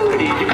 Pretty